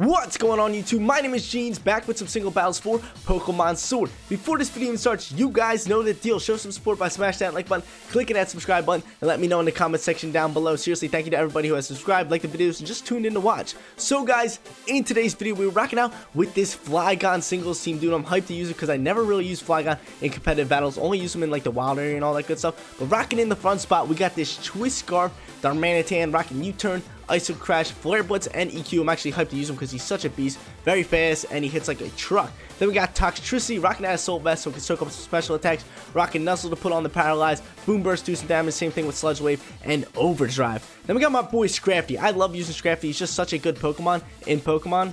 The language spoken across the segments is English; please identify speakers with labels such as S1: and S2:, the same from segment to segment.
S1: What's going on YouTube? My name is Jeans, back with some single battles for Pokemon Sword. Before this video even starts, you guys know the deal. Show some support by smashing that like button, clicking that subscribe button, and let me know in the comment section down below. Seriously, thank you to everybody who has subscribed, liked the videos, and just tuned in to watch. So guys, in today's video, we're rocking out with this Flygon singles team. Dude, I'm hyped to use it because I never really use Flygon in competitive battles. Only use them in like the wild area and all that good stuff. But rocking in the front spot, we got this Twist Scarf, Darmanitan, rocking U-Turn, Icicle Crash, Flare Blitz, and EQ. I'm actually hyped to use him because he's such a beast. Very fast, and he hits like a truck. Then we got Toxtricity, rocking that Assault Vest so we can soak up some special attacks. Rocking Nuzzle to put on the Paralyze. Boom Burst, do some damage. Same thing with Sludge Wave and Overdrive. Then we got my boy Scrafty. I love using Scrafty. He's just such a good Pokemon in Pokemon.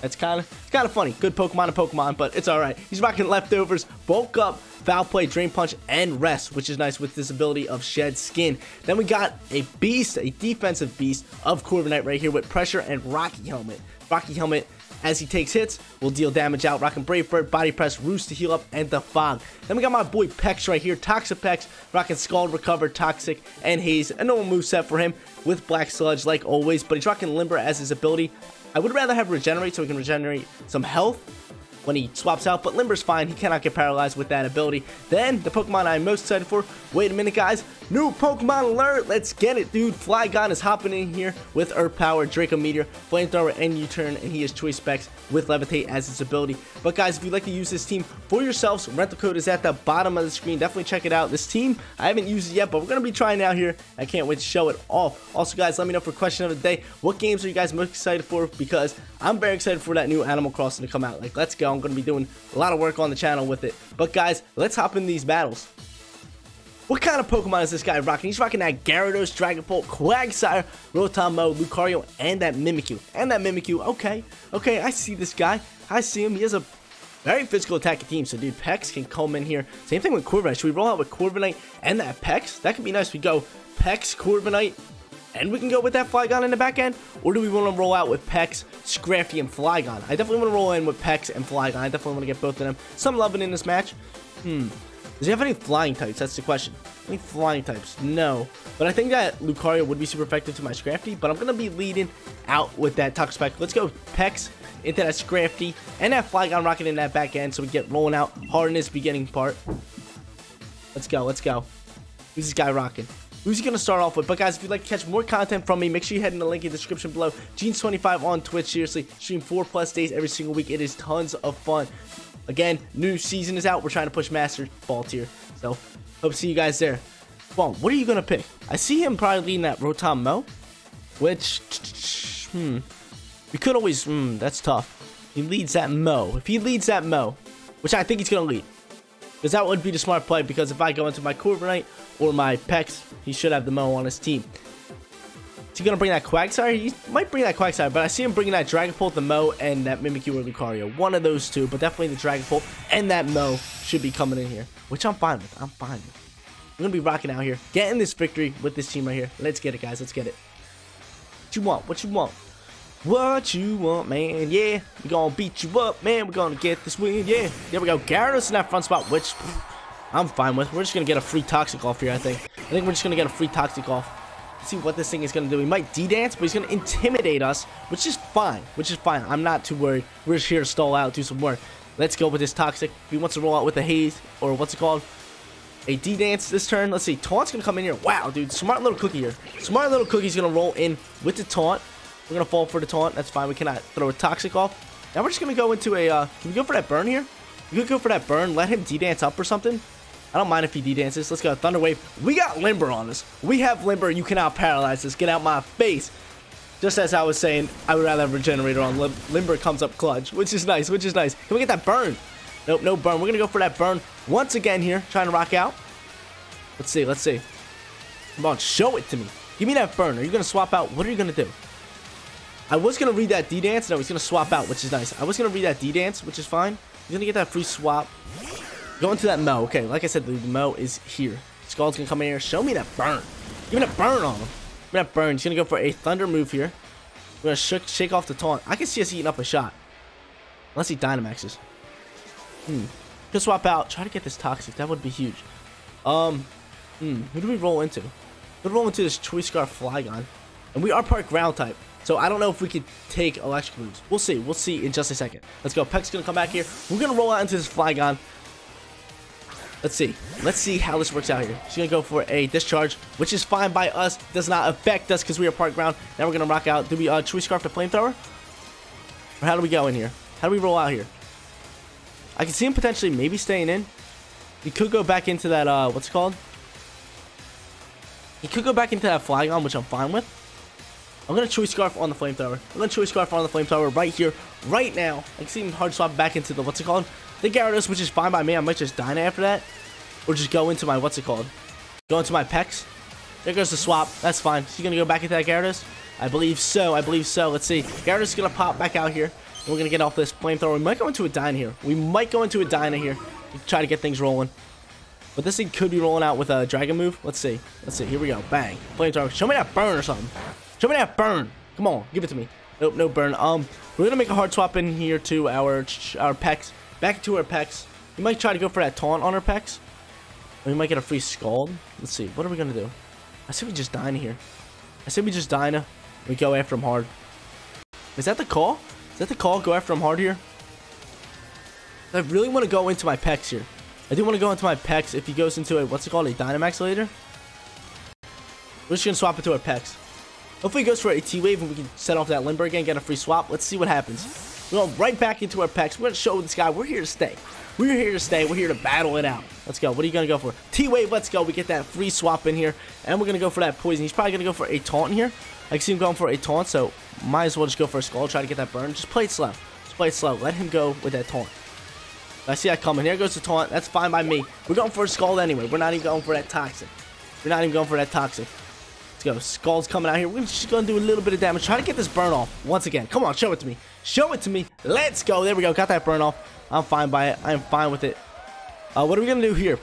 S1: That's kind of it's kind of funny. Good Pokemon and Pokemon, but it's all right. He's rocking leftovers, bulk up, foul play, drain punch, and rest, which is nice with this ability of shed skin. Then we got a beast, a defensive beast of Corviknight right here with pressure and Rocky Helmet. Rocky Helmet as he takes hits, will deal damage out. Rocking Brave Bird, Body Press, Roost to heal up, and Defog. Then we got my boy Pex right here. Toxapex, rocking Scald, Recover, Toxic, and Haze. A normal move set for him with Black Sludge like always, but he's rocking Limber as his ability. I would rather have Regenerate so we can regenerate some health when he swaps out, but Limber's fine. He cannot get paralyzed with that ability. Then, the Pokemon I'm most excited for, wait a minute guys, new Pokemon alert, let's get it dude. Flygon is hopping in here with Earth Power, Draco Meteor, Flamethrower, and U-Turn, and he has Choice Specs with Levitate as his ability. But guys, if you'd like to use this team for yourselves, rental code is at the bottom of the screen. Definitely check it out. This team, I haven't used it yet, but we're going to be trying out here. I can't wait to show it off. Also guys, let me know for question of the day, what games are you guys most excited for? Because I'm very excited for that new Animal Crossing to come out. Like, let's go. I'm going to be doing a lot of work on the channel with it. But guys, let's hop in these battles. What kind of Pokemon is this guy rocking? He's rocking that Gyarados, Dragapult, Quagsire, Rotom-Mow, Lucario, and that Mimikyu. And that Mimikyu. Okay, okay, I see this guy. I see him. He has a very physical attacking team. So, dude, Pex can come in here. Same thing with Corviknight. Should we roll out with Corviknight and that Pex? That could be nice. We go Pex, Corviknight, and we can go with that Flygon in the back end? Or do we want to roll out with Pex, Scrafty, and Flygon? I definitely want to roll in with Pex and Flygon. I definitely want to get both of them. Some loving in this match. Hmm. Does he have any flying types? That's the question. Any flying types? No. But I think that Lucario would be super effective to my Scrafty, but I'm going to be leading out with that Toxapex. Let's go Pex into that Scrafty and that Flygon rocket in that back end so we get rolling out hard in this beginning part. Let's go. Let's go. Who's this guy rocking? Who's to start off with. But guys, if you'd like to catch more content from me, make sure you head in the link in the description below. Jeans25 on Twitch. Seriously, stream four plus days every single week. It is tons of fun. Again, new season is out. We're trying to push Master Ball tier. So, hope to see you guys there. Well, what are you to pick? I see him probably leading that Rotom Mow, which, hmm, we could always, hmm, that's tough. He leads that Mow. If he leads that Mow, which I think he's to lead, because that would be the smart play, because if I go into my Corviknight or my Pex, he should have the Mow on his team. Is he going to bring that Quagsire? He might bring that Quagsire, but I see him bringing that Dragapult, the Mow, and that Mimikyu or Lucario. One of those two, but definitely the Dragapult and that Mow should be coming in here, which I'm fine with. I'm fine with. I'm going to be rocking out here, getting this victory with this team right here. Let's get it, guys. Let's get it. What you want? What you want? What you want, man? Yeah, we're gonna beat you up, man. We're gonna get this win, yeah. There we go. Gyarados in that front spot, which I'm fine with. We're just gonna get a free Toxic off here, I think. I think we're just gonna get a free Toxic off. See what this thing is gonna do. He might D-dance, but he's gonna intimidate us, which is fine. Which is fine. I'm not too worried. We're just here to stall out, do some work. Let's go with this Toxic. If he wants to roll out with a Haze, or what's it called? A D-dance this turn. Let's see. Taunt's gonna come in here. Wow, dude. Smart little cookie here. Smart little cookie's gonna roll in with the Taunt. We're going to fall for the taunt. That's fine. We cannot throw a Toxic off. Now we're just going to go into a... Uh, can we go for that burn here? We could go for that burn. Let him D-dance up or something. I don't mind if he D-dances. Let's go. Thunder Wave. We got Limber on us. We have Limber. You cannot paralyze this. Get out my face. Just as I was saying, I would rather have Regenerator on. Lim Limber comes up clutch, which is nice, which is nice. Can we get that burn? Nope, no burn. We're going to go for that burn once again here. Trying to rock out. Let's see, let's see. Come on, show it to me. Give me that burn. Are you going to swap out? What are you going to do? I was going to read that D-Dance. No, he's going to swap out, which is nice. I was going to read that D-Dance, which is fine. He's going to get that free swap. Go into that Mow. Okay, like I said, the, Mow is here. Scald's going to come in here. Show me that burn. Give me that burn on him. Give me that burn. He's going to go for a Thunder move here. We're going to sh shake off the taunt. I can see us eating up a shot. Unless he Dynamaxes. Hmm. Could swap out. Try to get this Toxic. That would be huge. Um, hmm. Who do we roll into? We're roll into this Choice Scarf Flygon. And we are part ground type. So I don't know if we could take electric moves. We'll see. We'll see in just a second. Let's go. Pex's going to come back here. We're going to roll out into this Flygon. Let's see. Let's see how this works out here. She's going to go for a discharge, which is fine by us. Does not affect us because we are park ground. Now we're going to rock out. Do we, uh, should we scarf the flamethrower? Or how do we go in here? How do we roll out here? I can see him potentially maybe staying in. He could go back into that, uh, what's called? He could go back into that Flygon, which I'm fine with. I'm going to Chewy Scarf on the Flamethrower. I'm going to Chewy Scarf on the Flamethrower right here, right now. I can see him hard swap back into the, what's it called? The Gyarados, which is fine by me. I might just Dyna after that. Or just go into my, what's it called? Go into my Pex. There goes the swap. That's fine. Is he going to go back into that Gyarados? I believe so. I believe so. Let's see. Gyarados is going to pop back out here. We're going to get off this Flamethrower. We might go into a Dyna here. We might go into a Dyna here. Try to get things rolling. But this thing could be rolling out with a Dragon move. Let's see. Let's see. Here we go. Bang. Flamethrower. Show me that burn or something. Show me that burn. Come on. Give it to me. Nope, no burn. Um, we're to make a hard swap in here to our our Pex. Back to our Pex. We might try to go for that taunt on our Pex. We might get a free Scald. Let's see. What are we to do? I say we just Dyna here. I say we just Dyna. We go after him hard. Is that the call? Is that the call? Go after him hard here? I really want to go into my Pex here. I do want to go into my Pex if he goes into a, what's it called, a Dynamax later. We're just going to swap it to our Pex. Hopefully he goes for a T-Wave and we can set off that Limber again, get a free swap. Let's see what happens. We're going right back into our Pex. We're going to show this guy we're here to stay. We're here to stay. We're here to battle it out. Let's go. What are you going to go for? T-Wave, let's go. We get that free swap in here. And we're going to go for that Poison. He's probably going to go for a Taunt here. I see him going for a Taunt, so might as well just go for a Scald. Try to get that burn. Just play it slow. Just play it slow. Let him go with that Taunt. I see that coming. Here goes the taunt. That's fine by me. We're going for a Scald anyway. We're not even going for that Toxic. We're not even going for that Toxic. Let's go. Scald's coming out here. We're just going to do a little bit of damage. Try to get this burn off once again. Come on, show it to me. Show it to me. Let's go. There we go. Got that burn off. I'm fine by it. I'm fine with it. Uh, what are we going to do here?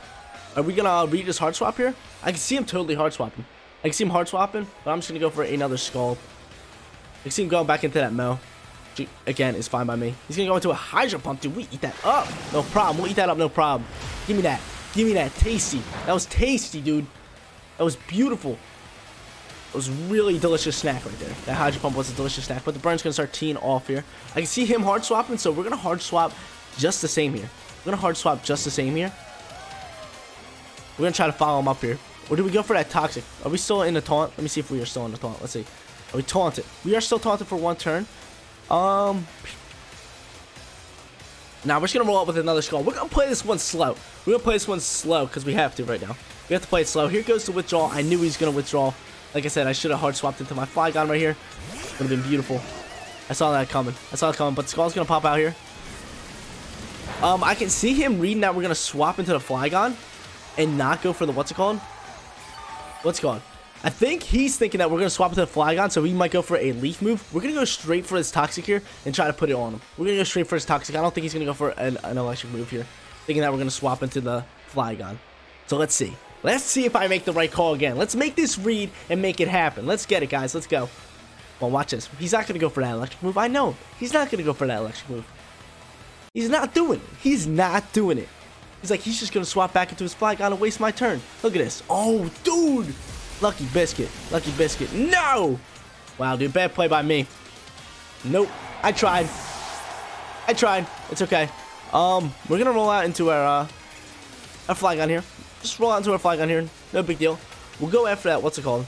S1: Are we going to read this hard swap here? I can see him totally hard swapping. I can see him hard swapping, but I'm just going to go for another Scald. I can see him going back into that Mow again, is fine by me. He's gonna go into a Hydro Pump, dude. We eat that up. No problem. We'll eat that up, no problem. Give me that. Give me that. Tasty. That was tasty, dude. That was beautiful. Was really delicious snack right there. That Hydro Pump was a delicious snack. But the burn's gonna start teeing off here. I can see him hard swapping, so we're gonna hard swap just the same here. We're gonna hard swap just the same here. We're gonna try to follow him up here. Or do we go for that toxic? Are we still in the taunt? Let me see if we are still in the taunt. Let's see. Are we taunted? We are still taunted for one turn. Um. Now we're just gonna roll up with another Scald. We're gonna play this one slow. We're gonna play this one slow because we have to right now. We have to play it slow. Here goes the withdrawal. I knew he was gonna withdraw. Like I said, I should have hard swapped into my Flygon right here. Would have been beautiful. I saw that coming. I saw it coming. But Scald's gonna pop out here. Um, I can see him reading that we're gonna swap into the Flygon and not go for the what's it called? What's it called? I think he's thinking that we're going to swap to the Flygon, so we might go for a Leaf move. We're going to go straight for his Toxic here and try to put it on him. We're going to go straight for his Toxic. I don't think he's going to go for an, an Electric move here, thinking that we're going to swap into the Flygon. So let's see. Let's see if I make the right call again. Let's make this read and make it happen. Let's get it, guys. Let's go. Well, watch this. He's not going to go for that electric move. I know. He's not going to go for that electric move. He's not doing it. He's not doing it. He's like, he's just going to swap back into his Flygon and waste my turn. Look at this. Oh, dude. Lucky Biscuit. Lucky Biscuit. No! Wow, dude. Bad play by me. Nope. I tried. I tried. It's okay. Um, we're gonna roll out into our, uh, our Flygon here. Just roll onto into our Flygon here. No big deal. We'll go after that. What's it called?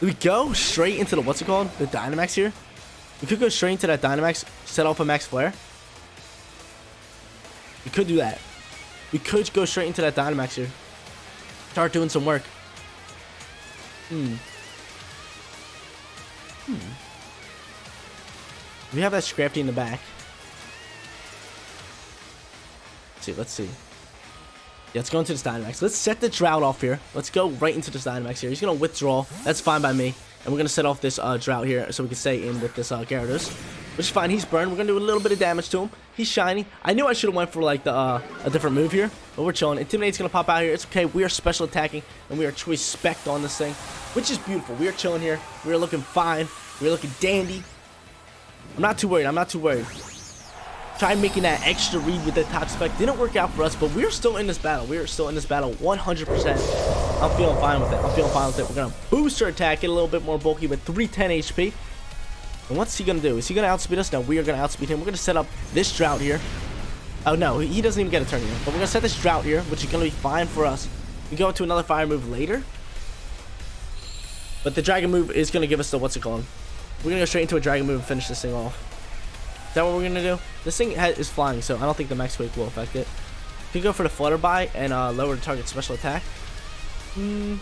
S1: Do we go straight into the, what's it called? The Dynamax here? We could go straight into that Dynamax, set off a Max Flare. We could do that. We could go straight into that Dynamax here. Start doing some work. Hmm. Hmm. We have that Scrafty in the back. Let's see, let's see. Yeah, let's go into this Dynamax. Let's set the Drought off here. Let's go right into this Dynamax here. He's going to withdraw. That's fine by me. And we're going to set off this uh, Drought here so we can stay in with this uh, Gyarados. Which is fine. He's burned. We're going to do a little bit of damage to him. He's shiny. I knew I should have went for like the uh, a different move here. But we're chilling. Intimidate's going to pop out here. It's okay. We are special attacking. And we are choice spec on this thing. Which is beautiful. We are chilling here. We are looking fine. We are looking dandy. I'm not too worried. I'm not too worried. Try making that extra read with the top spec. Didn't work out for us, but we're still in this battle. We are still in this battle 100%. I'm feeling fine with it. I'm feeling fine with it. We're going to boost our attack, get a little bit more bulky with 310 HP. And what's he gonna do? Is he gonna outspeed us? No, we are gonna outspeed him. We're gonna set up this drought here. Oh no, he doesn't even get a turn here. But we're gonna set this drought here, which is gonna be fine for us. We go into another fire move later. But the dragon move is gonna give us the what's it called? We're gonna go straight into a dragon move and finish this thing off. Is that what we're gonna do? This thing is flying, so I don't think the max quake will affect it. We can go for the Flutterby and uh, lower the target special attack. Hmm.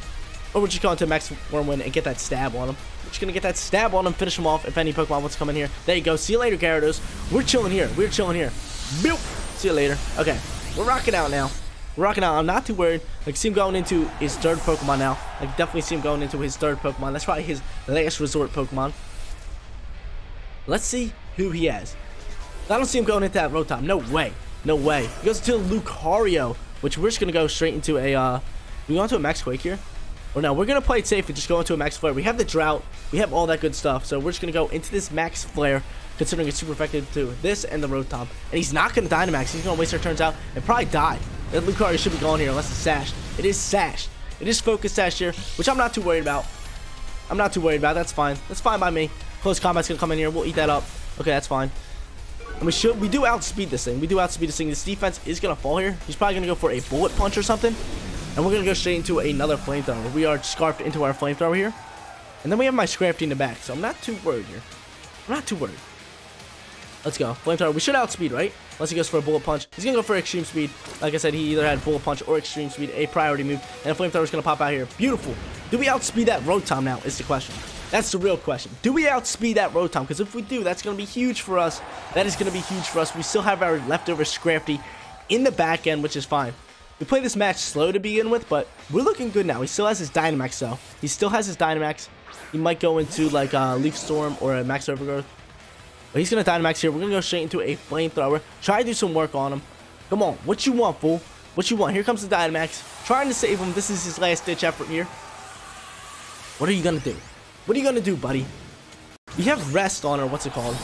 S1: Or we're just going to max Wyrmwind and get that stab on him. We're just gonna get that stab on him, finish him off if any Pokemon wants to come in here. There you go. See you later, Gyarados. We're chilling here. We're chilling here. Boop. See you later. Okay. We're rocking out now. We're rocking out. I'm not too worried. I see him going into his third Pokemon now. I definitely see him going into his third Pokemon. That's probably his last resort Pokemon. Let's see who he has. I don't see him going into that Rotom. No way. No way. He goes to Lucario, which we're just going to go straight into a, uh, we go into a Max Quake here. Or no, we're going to play it safe and just go into a Max Flare. We have the Drought. We have all that good stuff. So we're just going to go into this Max Flare, considering it's super effective to this and the Rotom. And he's not going to Dynamax. He's going to waste our turns out and probably die. That Lucario should be going here unless it's sashed. It is sashed. It is focused sash here, which I'm not too worried about. I'm not too worried about. That's fine. That's fine by me. Close combat's going to come in here. We'll eat that up. Okay, that's fine. And we should, we do outspeed this thing. We do outspeed this thing. This defense is going to fall here. He's probably going to go for a bullet punch or something. And we're going to go straight into another flamethrower. We are scarfed into our flamethrower here. And then we have my Scrafty in the back. So I'm not too worried here. I'm not too worried. Let's go. Flamethrower. We should outspeed, right? Unless he goes for a bullet punch. He's going to go for extreme speed. Like I said, he either had bullet punch or extreme speed, a priority move. And a flamethrower is going to pop out here. Beautiful. Do we outspeed that Rotom now is the question. That's the real question. Do we outspeed that Rotom? Because if we do, that's going to be huge for us. That is going to be huge for us. We still have our leftover Scrafty in the back end, which is fine. We played this match slow to begin with, but we're looking good now. He still has his Dynamax, though. He still has his Dynamax. He might go into, like, a Leaf Storm or a Max Overgrowth. But he's going to Dynamax here. We're going to go straight into a Flamethrower. Try to do some work on him. Come on. What you want, fool? What you want? Here comes the Dynamax. Trying to save him. This is his last-ditch effort here. What are you going to do? What are you gonna do, buddy? We have rest on our, what's it called?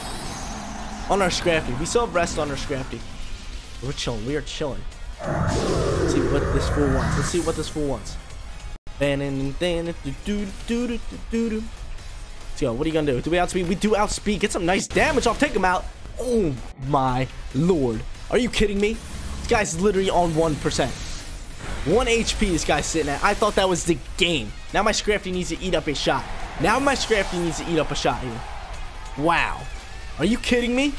S1: On our Scrafty. We still have rest on our Scrafty. We're chilling. We are chilling. Let's see what this fool wants. Let's see what this fool wants. Let's go. What are you gonna do? Do we outspeed? We do outspeed. Get some nice damage off. Take him out. Oh my lord. Are you kidding me? This guy's literally on 1%. 1 HP this guy's sitting at. I thought that was the game. Now my Scrafty needs to eat up a shot. Now my Scrafty needs to eat up a shot here. Wow. Are you kidding me?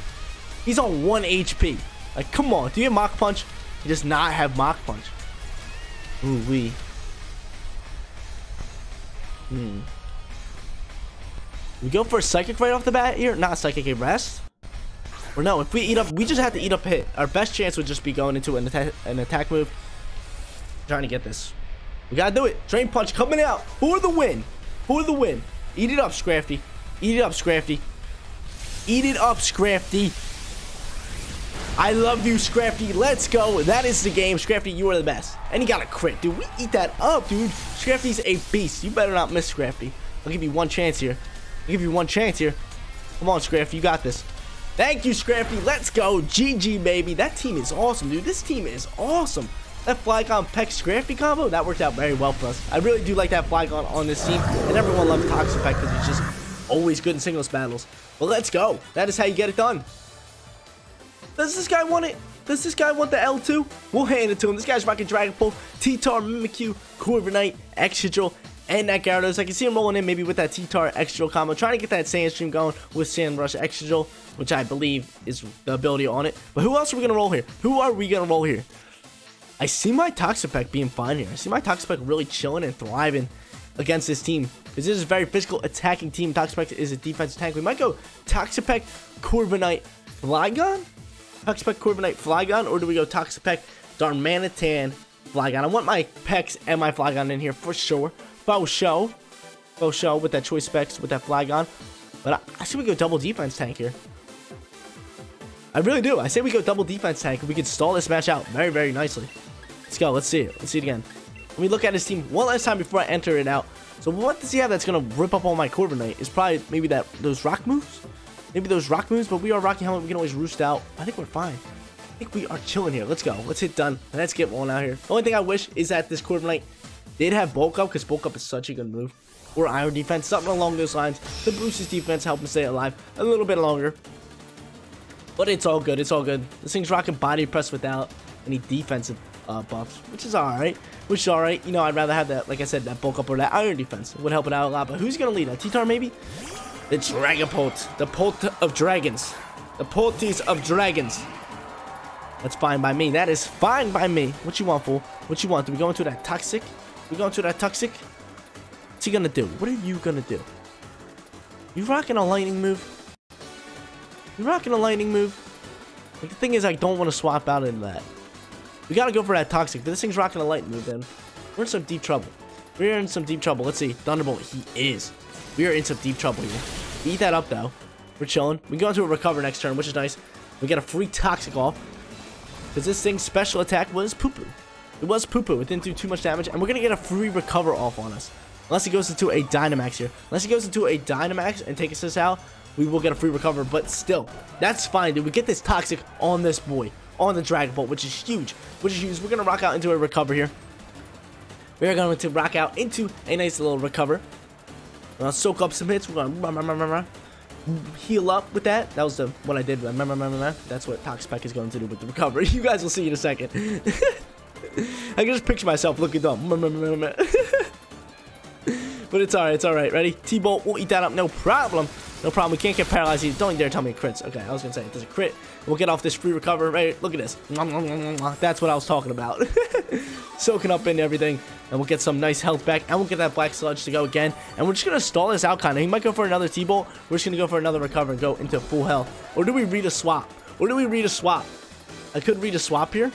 S1: He's on 1 HP. Like, come on. Do you have Mach Punch? He does not have Mach Punch. Ooh, wee. Hmm. We go for a Psychic right off the bat here? Not Psychic, a Rest? Or no, if we eat up, we just have to eat up hit. Our best chance would just be going into an, atta an attack move. I'm trying to get this. We gotta do it. Drain Punch coming out for the win. For the win. Eat it up, Scrafty. Eat it up, Scrafty. Eat it up, Scrafty. I love you, Scrafty. Let's go. That is the game. Scrafty, you are the best. And he got a crit. Dude, we eat that up, dude. Scrafty's a beast. You better not miss Scrafty. I'll give you one chance here. I'll give you one chance here. Come on, Scrafty. You got this. Thank you, Scrafty. Let's go. GG, baby. That team is awesome, dude. This team is awesome. That Flygon Pex Scrafty combo, that worked out very well for us. I really do like that Flygon on this team, and everyone loves Toxapex because he's just always good in singles battles. Well, let's go. That is how you get it done. Does this guy want it? Does this guy want the L2? We'll hand it to him. This guy's rocking Dragapult, T-Tar, Mimikyu, Corviknight, Excadrill, and that Gyarados. I can see him rolling in maybe with that T-Tar Excadrill combo, trying to get that Sandstream going with Sand Rush Excadrill, which I believe is the ability on it. But who else are we going to roll here? Who are we going to roll here? I see my Toxapex being fine here. I see my Toxapex really chilling and thriving against this team. Because this is a very physical attacking team. Toxapex is a defensive tank. We might go Toxapex, Corviknight, Flygon? Toxapex, Corviknight, Flygon? Or do we go Toxapex, Darmanitan, Flygon? I want my Pex and my Flygon in here for sure. Faux show. Faux show with that choice specs with that Flygon. But I, I see we go double defense tank here. I really do. I say we go double defense tank. We can stall this match out very, very nicely. Let's go. Let's see. Let's see it again. Let me look at his team one last time before I enter it out. So what does he have that's going to rip up all my Corviknight? Is probably maybe that those rock moves? Maybe those rock moves, but we are Rocky Helmet. We can always roost out. I think we're fine. I think we are chilling here. Let's go. Let's hit done. Let's get one out here. The only thing I wish is that this Corviknight did have bulk up because bulk up is such a good move. Or iron defense, something along those lines to boost his defense, help him stay alive a little bit longer. But it's all good. It's all good. This thing's rocking body press without any defensive uh, buffs, which is alright. Which is alright. You know, I'd rather have that, like I said, that bulk up or that iron defense. It would help it out a lot. But who's going to lead? A T-Tar maybe? The Dragapult. The Pult of Dragons. The Pulties of Dragons. That's fine by me. That is fine by me. What you want, fool? What you want? Do we go into that toxic? We go into that toxic? What's he gonna do? What are you gonna do? You rocking a lightning move? You rocking a lightning move? Like, the thing is, I don't want to swap out into that. We gotta go for that toxic, this thing's rocking a lightning move, then. We're in some deep trouble. We're in some deep trouble. Let's see. Thunderbolt, he is. We are in some deep trouble here. Eat that up, though. We're chilling. We go into a recover next turn, which is nice. We get a free toxic off. Because this thing's special attack was poo-poo. It was poo-poo. It didn't do too much damage. And we're going to get a free recover off on us. Unless he goes into a Dynamax here. Unless he goes into a Dynamax and takes us out, we will get a free recover. But still, that's fine, dude. We get this Toxic on this boy. On the Dragon Ball, which is huge. Which is huge. We're going to rock out into a recover here. We are going to rock out into a nice little recover. We're going to soak up some hits. We're going to heal up with that. That was the what I did. That's what Toxapex is going to do with the recovery. You guys will see in a second. I can just picture myself looking dumb. but it's alright, it's alright. Ready? T-Bolt we'll eat that up, no problem. No problem. We can't get paralyzed. Either. Don't dare tell me it crits. Okay, I was gonna say it does a crit. We'll get off this free recover. Right? Look at this. That's what I was talking about. Soaking up in everything. And we'll get some nice health back. And we'll get that black sludge to go again. And we're just gonna stall this out kind of. He might go for another T-Bolt. We're just gonna go for another recover and go into full health. Or do we read a swap? Or do we read a swap? I could read a swap here.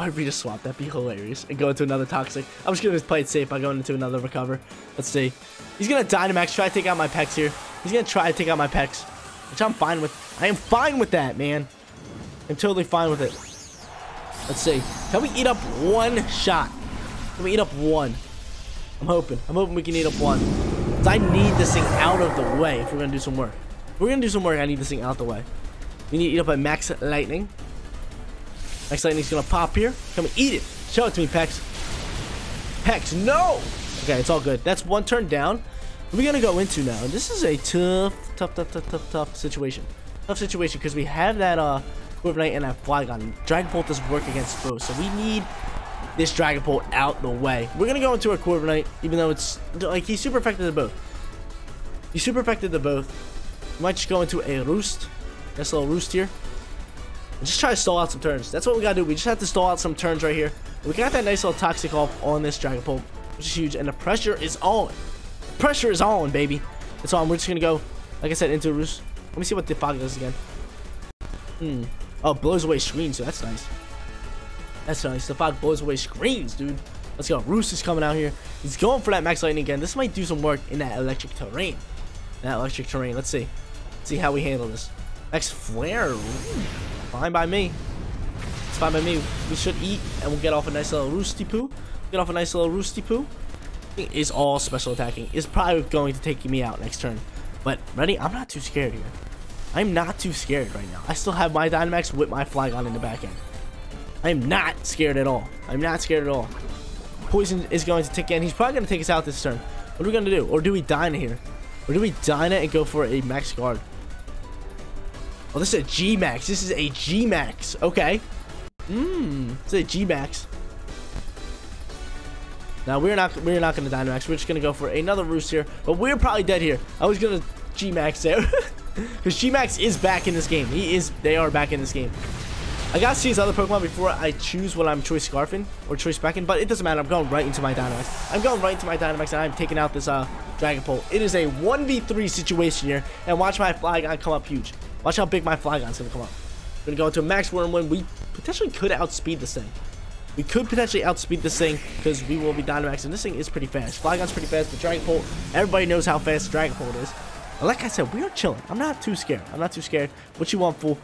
S1: Why a swap? That'd be hilarious. And go into another toxic. I'm just gonna play it safe by going into another recover. Let's see. He's gonna Dynamax, try to take out my Pex here. He's gonna try to take out my Pex. Which I'm fine with. I am fine with that, man. I'm totally fine with it. Let's see. Can we eat up one shot? Can we eat up one? I'm hoping. I'm hoping we can eat up one. I need this thing out of the way if we're gonna do some work. If we're gonna do some work, I need this thing out of the way. We need to eat up a Max Lightning. Max Lightning's gonna pop here. Come and eat it. Show it to me, Pex. Pex, no! Okay, it's all good. That's one turn down. We're gonna go into now. This is a tough, tough, tough, tough, tough, tough situation. Tough situation because we have that uh Knight and that Flygon. Dragon Bolt doesn't work against both, so we need this Dragon Bolt out the way. We're gonna go into a Knight, even though it's like he's super effective to both. He's super effective to both. We might just go into a Roost. Nice little Roost here. And just try to stall out some turns. That's what we gotta do. We just have to stall out some turns right here. We got that nice little Toxic off on this Dragapult, which is huge. And the pressure is on. The pressure is on, baby. That's all. We're just gonna go, like I said, into Roost. Let me see what Defog does again. Hmm. Oh, blows away screens, so that's nice. That's nice. Defog blows away screens, dude. Let's go. Roost is coming out here. He's going for that max lightning again. This might do some work in that electric terrain. That electric terrain. Let's see. Let's see how we handle this. Max flare. Ooh. Fine by me. It's fine by me. We should eat, and we'll get off a nice little roosty poo. Get off a nice little roosty poo. Is all special attacking. Is probably going to take me out next turn. But ready? I'm not too scared here. I'm not too scared right now. I still have my Dynamax with my Flygon in the back end. I am not scared at all. I'm not scared at all. Poison is going to take in. He's probably going to take us out this turn. What are we going to do? Or do we Dyna here? Or do we Dyna and go for a Max Guard? Oh, this is a G-Max. This is a G-Max. Okay. Mmm. It's a G-Max. Now we're not we're not gonna Dynamax. We're just gonna go for another Roost here. But we're probably dead here. I was gonna G-Max there. Because G-Max is back in this game. He is they are back in this game. I gotta see his other Pokemon before I choose what I'm choice scarfing or choice backing, but it doesn't matter. I'm going right into my Dynamax. I'm going right into my Dynamax and I'm taking out this uh Dragapult. It is a 1v3 situation here, and watch my Flygon come up huge. Watch how big my Flygon's gonna come up. We're gonna go into a max Wyrmwind we potentially could outspeed this thing. We could potentially outspeed this thing because we will be Dynamax, and this thing is pretty fast. Flygon's pretty fast, but Dragapult, everybody knows how fast Dragapult is. And like I said, we are chilling. I'm not too scared. I'm not too scared. What you want, fool?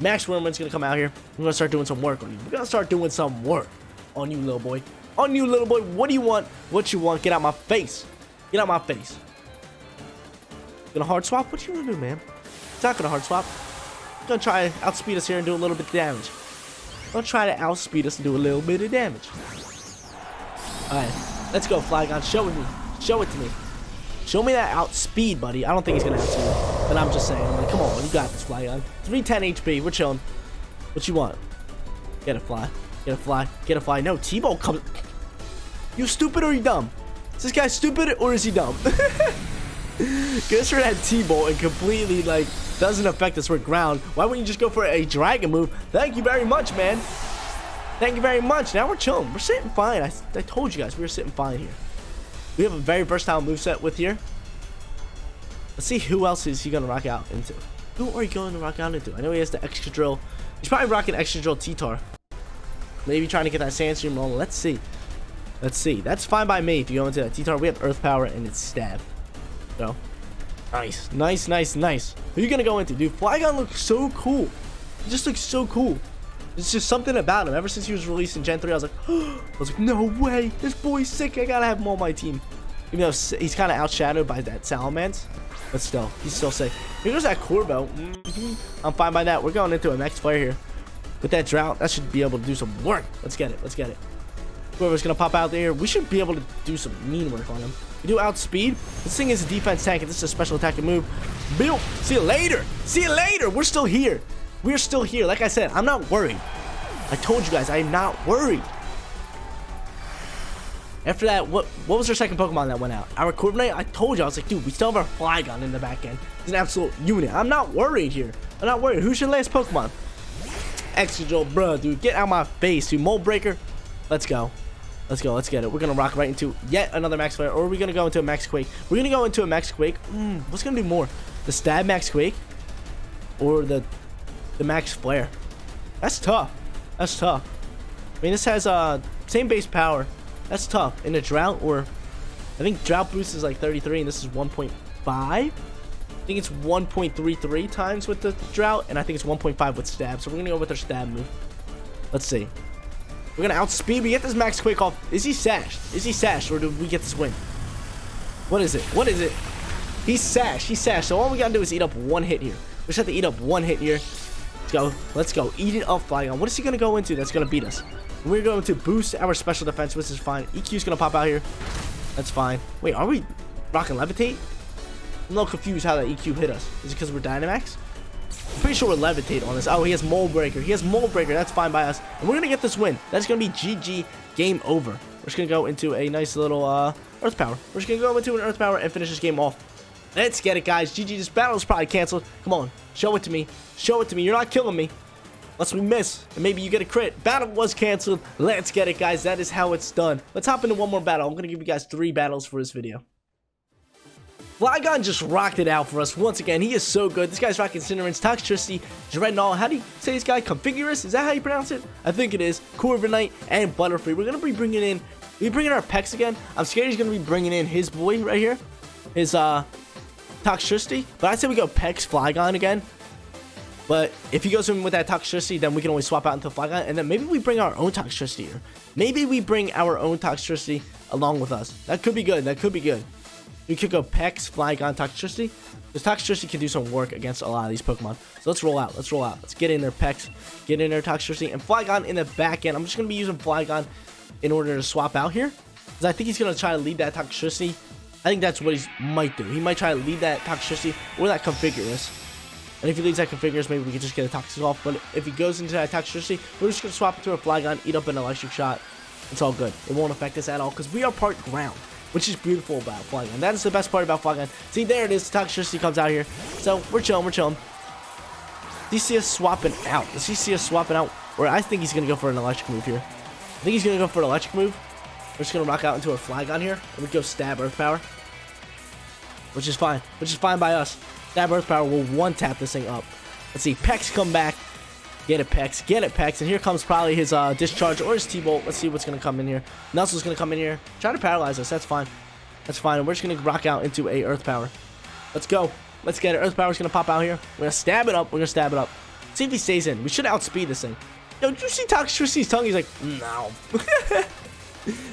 S1: Max Wyrmwind's gonna come out here. We're gonna start doing some work on you. We're gonna start doing some work on you, little boy. On you, little boy. What do you want? What you want? Get out my face. Get out my face. Gonna hard swap? What you gonna do, man? Not gonna hard swap. Gonna try to outspeed us here and do a little bit of damage. Gonna try to outspeed us and do a little bit of damage. Alright, let's go, Flygon. Show it me. Show it to me. Show me that outspeed, buddy. I don't think he's gonna outspeed me. But I'm just saying, I'm like, come on, you got this, Flygon. 310 HP, we're chilling. What you want? Get a fly. Get a fly. Get a fly. No, T-Bolt comes. You stupid or you dumb? Is this guy stupid or is he dumb? Goes for that T-Bolt and completely, like, doesn't affect us with ground. Why wouldn't you just go for a dragon move? Thank you very much, man. Thank you very much. Now we're chilling. We're sitting fine. I, I told you guys we were sitting fine here. We have a very versatile moveset with here. Let's see who else is he going to rock out into. Who are you going to rock out into? I know he has the extra drill. He's probably rocking Excadrill T-Tar. Maybe trying to get that Sandstream rolling. Let's see. Let's see. That's fine by me if you go into that T-Tar. We have Earth Power and it's Stab. So, nice. Nice, nice, nice. Who are you to go into? Dude, Flygon looks so cool. He just looks so cool. It's just something about him. Ever since he was released in Gen 3, I was like, I was like, no way. This boy's sick. I gotta have him on my team. Even though he's kind of outshadowed by that Salamence. But still, he's still sick. Here goes that Corvo. Mm -hmm. I'm fine by that. We're going into a Max Flare here. With that drought, that should be able to do some work. Let's get it. Let's get it. Whoever's to pop out there, we should be able to do some mean work on him. We do outspeed. This thing is a defense tank, and this is a special attacking move. Bill, see you later. See you later. We're still here. We're still here. Like I said, I'm not worried. I told you guys, I'm not worried. After that, what what was our second Pokemon that went out? Our Corviknight? I told you, I was like, dude, we still have our Flygon in the back end. It's an absolute unit. I'm not worried here. I'm not worried. Who's your last Pokemon? Excadrill, bro, dude. Get out of my face, dude. Mold Breaker. Let's go. Let's go. Let's get it. We're going to rock right into yet another Max Flare. Or are we going to go into a Max Quake? We're going to go into a Max Quake. Mm, what's going to do more? The Stab Max Quake? Or the, the Max Flare? That's tough. That's tough. I mean, this has uh same base power. That's tough. In a drought, or I think drought boost is like 33, and this is 1.5. I think it's 1.33 times with the drought, and I think it's 1.5 with stab. So we're gonna go with our stab move. Let's see. We're gonna outspeed. We get this Max Quake off. Is he sashed? Is he sashed, or do we get this win? What is it? What is it? He's sashed. He's sashed. So all we gotta do is eat up one hit here. We just have to eat up one hit here Let's go. Let's go. Eat it up, Flygon. What is he to go into that's to beat us? We're going to boost our special defense, which is fine. EQ's to pop out here. That's fine. Wait, are we rocking Levitate? I'm a little confused how that EQ hit us. Is it because we're Dynamax? Pretty sure we're Levitate on this. Oh, he has Mold Breaker. He has Mold Breaker. That's fine by us. And we're going to get this win. That's going to be GG. Game over. We're just going to go into a nice little uh, Earth Power. We're just going to go into an Earth Power and finish this game off. Let's get it, guys. GG. This battle is probably canceled. Come on. Show it to me. Show it to me. You're not killing me. Unless we miss. And maybe you get a crit. Battle was canceled. Let's get it, guys. That is how it's done. Let's hop into one more battle. I'm going to give you guys three battles for this video. Flygon just rocked it out for us once again. He is so good. This guy's rocking Cinderace Toxtricity, Drednaw. How do you say this guy? Configurus? Is that how you pronounce it? I think it is. Corviknight and Butterfree. We're going to be bringing in... We bringing our Pex again. I'm scared he's going to be bringing in his boy right here. His, uh, Toxtricity. But I'd say we go Pex Flygon again. But if he goes in with that Toxtricity, then we can always swap out into Flygon. And then maybe we bring our own Toxtricity here. Maybe we bring our own Toxtricity along with us. That could be good. That could be good. We could go Pex, Flygon, Toxtricity. Because Toxtricity can do some work against a lot of these Pokemon. So let's roll out. Let's roll out. Let's get in there, Pex. Get in there, Toxtricity. And Flygon in the back end. I'm just going to be using Flygon in order to swap out here. Because I think he's going to try to lead that Toxtricity I think that's what he might do. He might try to lead that Toxtricity or that Configurus. And if he leads that Configurus, maybe we can just get a Toxic off. But if he goes into that Toxtricity, we're just going to swap it to a Flygon, eat up an Electric Shot. It's all good. It won't affect us at all because we are part ground, which is beautiful about Flygon. That is the best part about Flygon. See, there it is. Toxtricity comes out here. So we're chilling. We're chilling. Do you see us swapping out? Does he see us swapping out? Or I think he's going to go for an electric move here. I think he's going to go for an electric move. We're just going to rock out into a Flygon here. And we go stab Earth Power. Which is fine. Which is fine by us. Stab Earth Power will one-tap this thing up. Let's see. Pex come back. Get it, Pex. Get it, Pex. And here comes probably his uh, Discharge or his T-Bolt. Let's see what's going to come in here. Nuzzle's going to come in here. Try to paralyze us. That's fine. That's fine. And we're just going to rock out into a Earth Power. Let's go. Let's get it. Earth Power's going to pop out here. We're going to stab it up. We're going to stab it up. See if he stays in. We should outspeed this thing. Yo, did you see Toxtricity's tongue? He's like, no.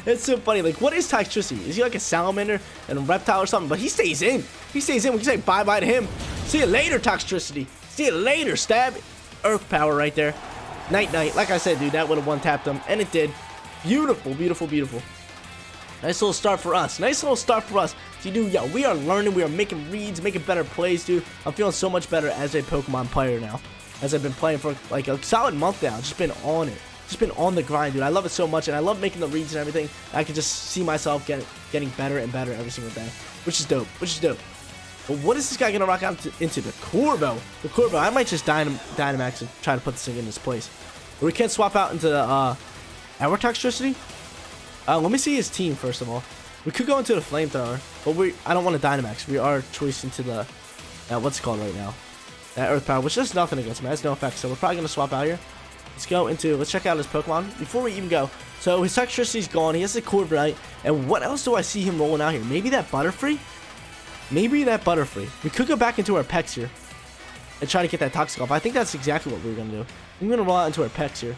S1: it's so funny. Like, what is Toxtricity? Is he like a salamander and a reptile or something? But he stays in. He stays in. We can say bye-bye to him. See you later, Toxtricity. See you later, Stab. Earth power right there. Night-night. Like I said, dude, that would have one-tapped him. And it did. Beautiful, beautiful, beautiful. Nice little start for us. Nice little start for us. So, dude, yo, we are learning. We are making reads, making better plays, dude. I'm feeling so much better as a Pokemon player now. As I've been playing for like a solid month now. Just been on it. Just been on the grind, dude. I love it so much, and I love making the reads and everything. I can just see myself get, getting better and better every single day. Which is dope. Which is dope. But what is this guy going to rock out to, into? The Corvo. The Corvo. I might just Dynam Dynamax and try to put this thing in this place. But we can't swap out into the uh, our Toxtricity. Uh, let me see his team first of all. We could go into the flamethrower, but we I don't want to Dynamax. We are choice into the uh, what's called right now. That Earth Power, which does nothing against me. Has no effect. So we're probably gonna swap out here. Let's go into let's check out his Pokemon before we even go. So his Toxtricity's gone. He has the Corviknight. And what else do I see him rolling out here? Maybe that Butterfree? Maybe that Butterfree. We could go back into our Pex here and try to get that Toxic off. I think that's exactly what we are gonna do. I'm gonna roll out into our Pex here.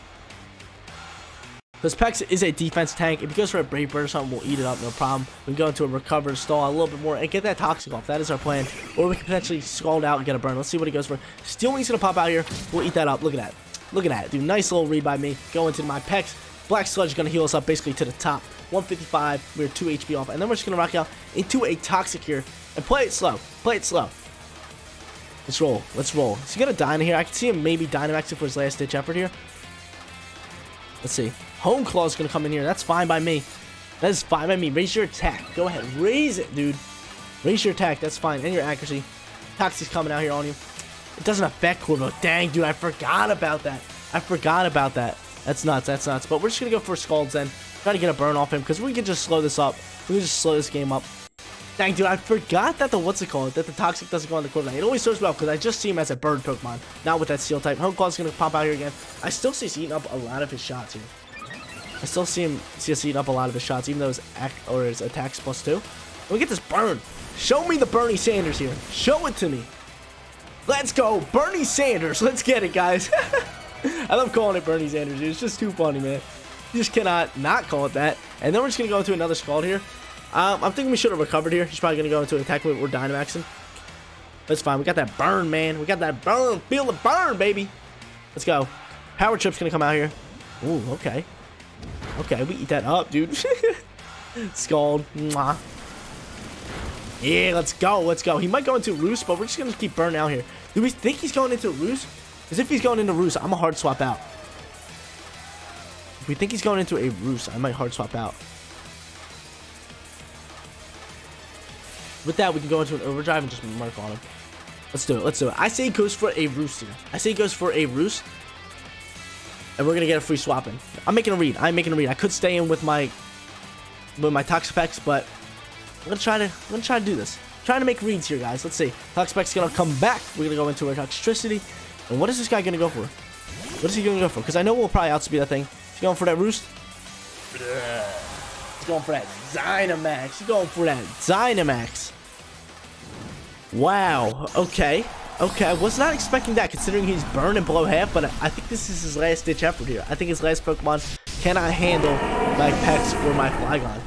S1: Because Pex is a defense tank. If he goes for a Brave Bird or something, we'll eat it up, no problem. We can go into a Recover, stall a little bit more, and get that Toxic off. That is our plan. Or we can potentially scald out and get a burn. Let's see what he goes for. Steel Wing's going to pop out here. We'll eat that up. Look at that. Look at that, dude. Nice little read by me. Go into my Pex. Black Sludge is going to heal us up basically to the top. 155. We're 2 HP off. And then we're just going to rock out into a Toxic here. And play it slow. Play it slow. Let's roll. Let's roll. Is he going to in here? I can see him maybe Dynamaxing for his last ditch effort here. Let's see. Hone Claw is going to come in here. That's fine by me. That is fine by me. Raise your attack. Go ahead. Raise it, dude. Raise your attack. That's fine. And your accuracy. Toxic's coming out here on you. It doesn't affect Corvo. Dang, dude. I forgot about that. I forgot about that. That's nuts. That's nuts. But we're just going to go for Scalds then. Try to get a burn off him because we can just slow this up. We can just slow this game up. Dang, dude, I forgot that the, what's it called, that the Toxic doesn't go on the Corviknight. It always serves well, because I just see him as a bird Pokemon, not with that Steel type. Going to pop out here again. I still see he's eating up a lot of his shots here. I still see him see us eating up a lot of his shots, even though his act or his attacks plus two. We get this burn. Show me the Bernie Sanders here. Show it to me. Let's go, Bernie Sanders. Let's get it, guys. I love calling it Bernie Sanders. Dude. It's just too funny, man. You just cannot not call it that. And then we're just gonna go into another Scald here. Um, I'm thinking we should have recovered here. He's probably gonna go into an attack move. We're Dynamaxing. That's fine. We got that burn, man. We got that burn. Feel the burn, baby. Let's go. Power Trip's gonna come out here. Ooh, okay. Okay, we eat that up, dude. Scald. Mwah. Yeah, let's go. Let's go. He might go into Roost, but we're just going to keep burning out here. Do we think he's going into Roost? Because if he's going into Roost, I'm a hard swap out. If we think he's going into a Roost, I might hard swap out. With that, we can go into an overdrive and just mark on him. Let's do it. Let's do it. I say he goes for a Roost here. I say he goes for a Roost. And we're gonna get a free swap in. I'm making a read. I'm making a read. I could stay in with my with my Toxapex, but I'm gonna try to I'm gonna try to do this. I'm trying to make reads here, guys. Let's see. Toxapex's gonna come back. We're gonna go into our Toxtricity. And what is this guy gonna go for? What is he gonna go for? Because I know we'll probably outspeed that thing. He's going for that roost. He's going for that Dynamax. He's going for that Dynamax. Wow. Okay. Okay, I was not expecting that considering he's burned and below half, but I think this is his last ditch effort here. I think his last Pokemon cannot handle my Pex or my Flygon.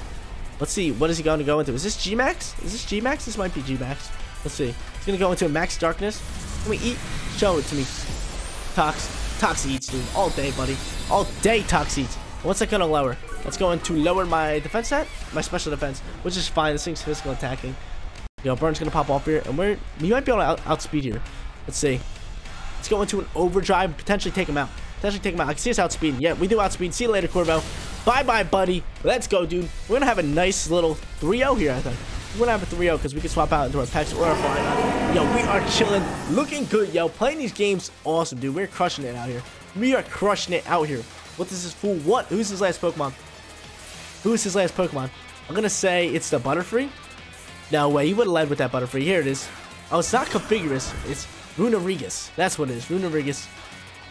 S1: Let's see, what is he going to go into? Is this G-Max? Is this G-Max? This might be G-Max. Let's see. He's going to go into a Max Darkness. Can we eat? Show it to me. Tox. Tox eats, dude. All day, buddy. All day, Tox eats. What's that going to lower? Let's go into lower my defense set, my special defense, which is fine. This thing's physical attacking. Know, Burn's gonna pop off here, and we're we might be able to out, outspeed here. Let's see. Let's go into an overdrive, and potentially take him out. Potentially take him out. I can see us outspeeding. Yeah, we do outspeed. See you later, Corvo. Bye-bye, buddy. Let's go, dude. We're gonna have a nice little 3-0 here, I think. We're gonna have a 3-0 because we can swap out into our Pex or our Flygon. Yo, we are chilling. Looking good, yo. Playing these games, awesome, dude. We're crushing it out here. We are crushing it out here. What does this fool want? Who's his last Pokemon? Who is his last Pokemon? I'm gonna say it's the Butterfree. No way, he would have led with that Butterfree. Here it is. Oh, it's not Configurus. It's Runerigus. That's what it is. Runerigus.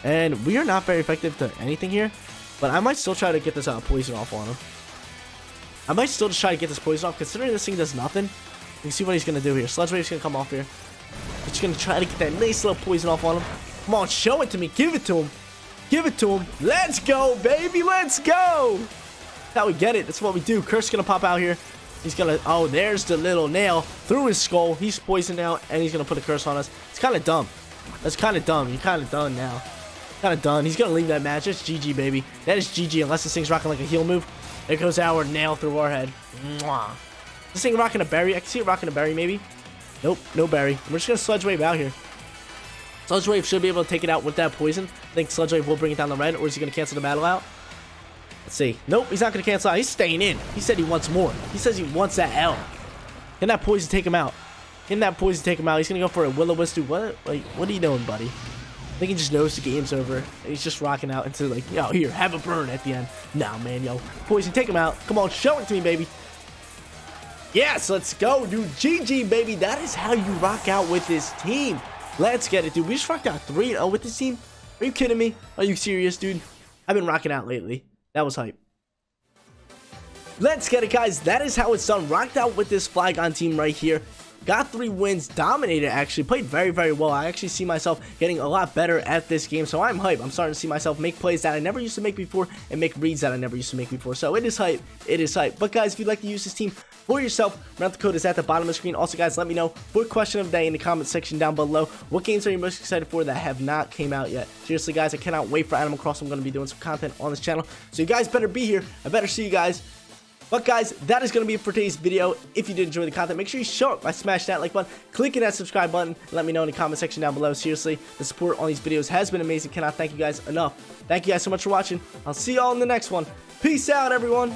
S1: And we are not very effective to anything here. But I might still try to get this uh, poison off on him. I might still just try to get this poison off. Considering this thing does nothing. You can see what he's going to do here. Sludge Wave's going to come off here. He's just going to try to get that nice little poison off on him. Come on, show it to me. Give it to him. Give it to him. Let's go, baby. Let's go. That's how we get it. That's what we do. Curse going to pop out here. He's gonna, oh, there's the little nail through his skull. He's poisoned now, and he's gonna put a curse on us. It's kind of dumb. That's kind of dumb. You're kind of done now. Kind of done. He's gonna leave that match. It's GG, baby. That is GG, unless this thing's rocking like a heal move. There goes our nail through our head. Mwah. This thing rocking a berry. I can see it rocking a berry, maybe. Nope, no berry. We're just gonna Sludge Wave out here. Sludge Wave should be able to take it out with that poison. I think Sludge Wave will bring it down the red, or is he gonna cancel the battle out? Let's see. Nope, he's not gonna cancel out. He's staying in. He said he wants more. He says he wants that L. Can that poison take him out? Can that poison take him out? He's gonna go for a Will-O-Wisp. What? Like, what are you doing, buddy? I think he just knows the game's over. He's just rocking out into like, yo, here, have a burn at the end. Nah, man, yo. Poison, take him out. Come on, show it to me, baby. Yes, let's go, dude. GG, baby. That is how you rock out with this team. Let's get it, dude. We just rocked out 3-0 with this team. Are you kidding me? Are you serious, dude? I've been rocking out lately. That was hype. Let's get it, guys. That is how it's done. Rocked out with this Flygon team right here. Got three wins, dominated actually, played very, very well. I actually see myself getting a lot better at this game, so I'm hype. I'm starting to see myself make plays that I never used to make before and make reads that I never used to make before. So it is hype. It is hype. But guys, if you'd like to use this team for yourself, remember the code is at the bottom of the screen. Also, guys, let me know for question of the day in the comment section down below. What games are you most excited for that have not came out yet? Seriously, guys, I cannot wait for Animal Crossing. I'm going to be doing some content on this channel. So you guys better be here. I better see you guys but guys, that is going to be it for today's video. If you did enjoy the content, make sure you show it by smashing that like button, clicking that subscribe button, and let me know in the comment section down below. Seriously, the support on these videos has been amazing. Cannot thank you guys enough. Thank you guys so much for watching. I'll see y'all in the next one. Peace out, everyone.